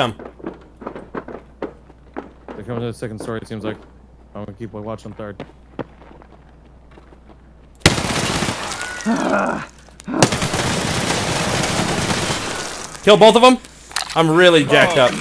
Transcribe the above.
Come. They're coming to the second story, it seems like. I'm gonna keep watching third. Kill both of them. I'm really jacked oh. up.